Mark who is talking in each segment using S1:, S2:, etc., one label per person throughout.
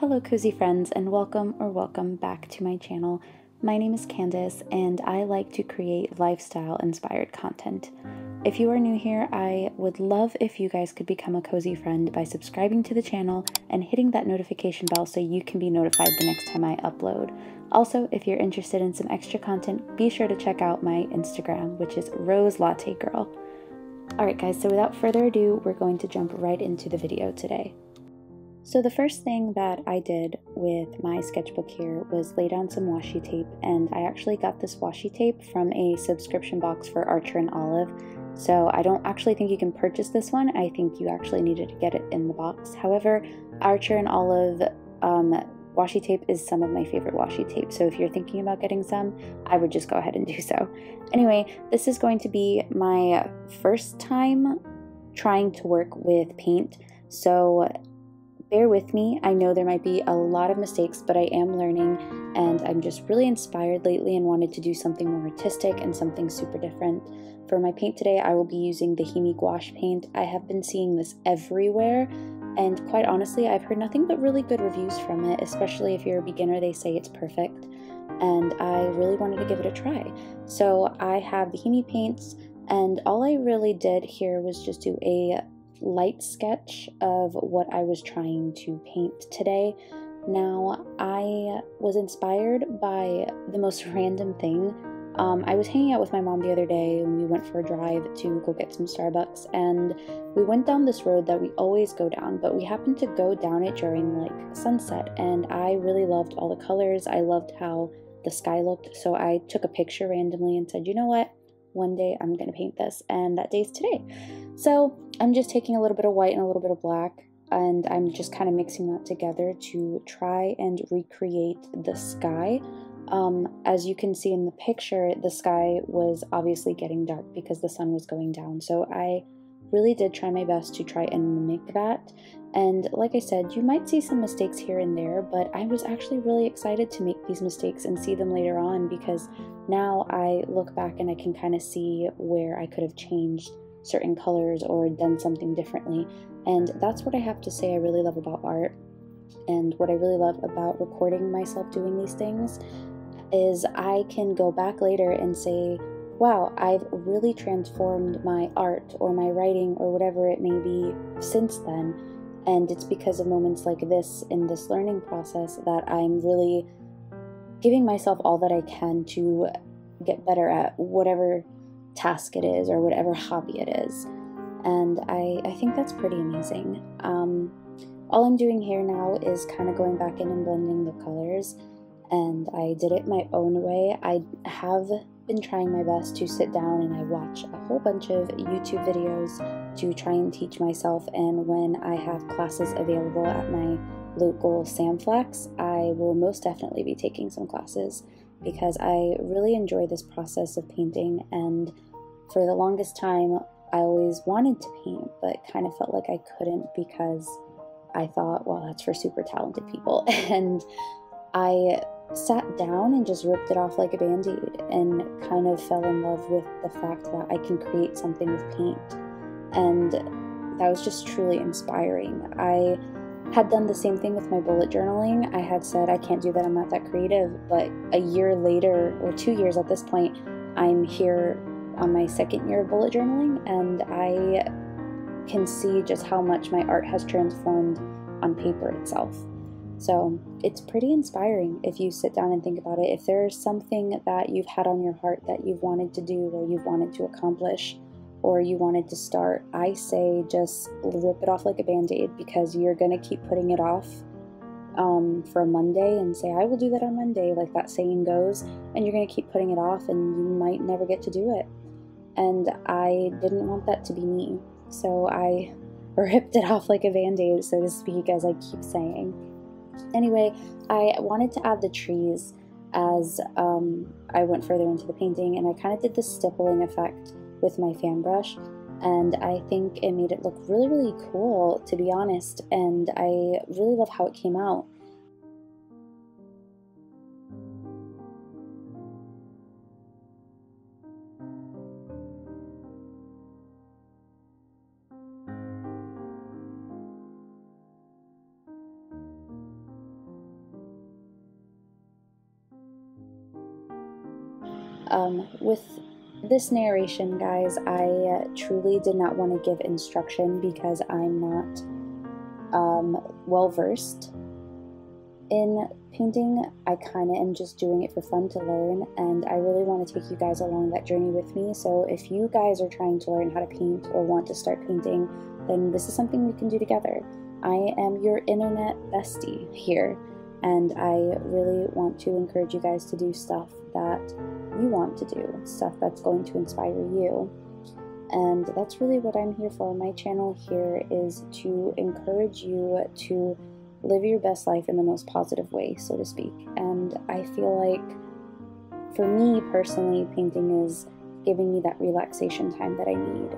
S1: Hello, cozy friends, and welcome or welcome back to my channel. My name is Candice, and I like to create lifestyle inspired content. If you are new here, I would love if you guys could become a cozy friend by subscribing to the channel and hitting that notification bell so you can be notified the next time I upload. Also, if you're interested in some extra content, be sure to check out my Instagram, which is Rose Latte Girl. Alright, guys, so without further ado, we're going to jump right into the video today. So the first thing that I did with my sketchbook here was lay down some washi tape and I actually got this washi tape from a subscription box for Archer and Olive. So I don't actually think you can purchase this one. I think you actually needed to get it in the box. However, Archer and Olive um, washi tape is some of my favorite washi tape. So if you're thinking about getting some, I would just go ahead and do so. Anyway, this is going to be my first time trying to work with paint. So bear with me. I know there might be a lot of mistakes, but I am learning and I'm just really inspired lately and wanted to do something more artistic and something super different. For my paint today, I will be using the Himi gouache paint. I have been seeing this everywhere and quite honestly, I've heard nothing but really good reviews from it, especially if you're a beginner, they say it's perfect. And I really wanted to give it a try. So I have the Himi paints and all I really did here was just do a light sketch of what I was trying to paint today. Now, I was inspired by the most random thing. Um, I was hanging out with my mom the other day and we went for a drive to go get some Starbucks and we went down this road that we always go down, but we happened to go down it during like sunset and I really loved all the colors. I loved how the sky looked, so I took a picture randomly and said, you know what? one day I'm going to paint this, and that day's today. So I'm just taking a little bit of white and a little bit of black, and I'm just kind of mixing that together to try and recreate the sky. Um, as you can see in the picture, the sky was obviously getting dark because the sun was going down. So I really did try my best to try and mimic that. And like I said, you might see some mistakes here and there, but I was actually really excited to make these mistakes and see them later on because now I look back and I can kind of see where I could have changed certain colors or done something differently. And that's what I have to say I really love about art. And what I really love about recording myself doing these things is I can go back later and say, wow, I've really transformed my art or my writing or whatever it may be since then. And it's because of moments like this in this learning process that I'm really giving myself all that I can to get better at whatever task it is or whatever hobby it is. And I, I think that's pretty amazing. Um, all I'm doing here now is kind of going back in and blending the colors. And I did it my own way. I have been trying my best to sit down and I watch a whole bunch of YouTube videos to try and teach myself. And when I have classes available at my local Sam Flax, I will most definitely be taking some classes because I really enjoy this process of painting. And for the longest time, I always wanted to paint, but kind of felt like I couldn't because I thought, well, that's for super talented people. and I sat down and just ripped it off like a band aid and kind of fell in love with the fact that I can create something with paint. And that was just truly inspiring. I had done the same thing with my bullet journaling. I had said, I can't do that, I'm not that creative. But a year later, or two years at this point, I'm here on my second year of bullet journaling, and I can see just how much my art has transformed on paper itself. So it's pretty inspiring if you sit down and think about it. If there's something that you've had on your heart that you've wanted to do or you've wanted to accomplish, or you wanted to start, I say just rip it off like a band aid because you're going to keep putting it off um, for Monday and say, I will do that on Monday, like that saying goes, and you're going to keep putting it off and you might never get to do it. And I didn't want that to be me. So I ripped it off like a band aid, so to speak, as I keep saying. Anyway, I wanted to add the trees as um, I went further into the painting, and I kind of did the stippling effect with my fan brush and I think it made it look really, really cool, to be honest, and I really love how it came out. Um, with this narration, guys, I uh, truly did not want to give instruction because I'm not um, well versed in painting. I kind of am just doing it for fun to learn, and I really want to take you guys along that journey with me. So, if you guys are trying to learn how to paint or want to start painting, then this is something we can do together. I am your internet bestie here, and I really want to encourage you guys to do stuff that you want to do, stuff that's going to inspire you. And that's really what I'm here for. My channel here is to encourage you to live your best life in the most positive way, so to speak. And I feel like for me personally, painting is giving me that relaxation time that I need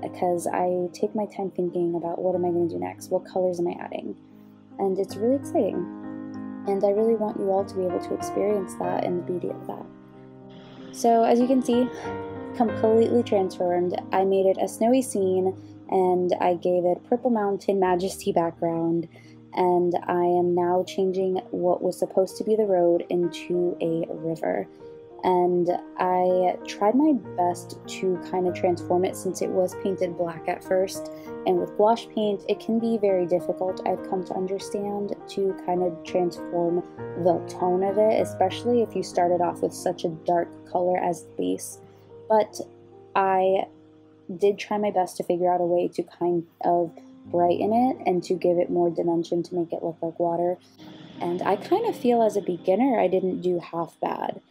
S1: because I take my time thinking about what am I going to do next, what colors am I adding, and it's really exciting. And I really want you all to be able to experience that and the beauty of that. So, as you can see, completely transformed. I made it a snowy scene and I gave it Purple Mountain Majesty background. And I am now changing what was supposed to be the road into a river and I tried my best to kind of transform it since it was painted black at first. And with gouache paint, it can be very difficult, I've come to understand, to kind of transform the tone of it, especially if you started off with such a dark color as the base. But I did try my best to figure out a way to kind of brighten it and to give it more dimension to make it look like water. And I kind of feel as a beginner I didn't do half bad.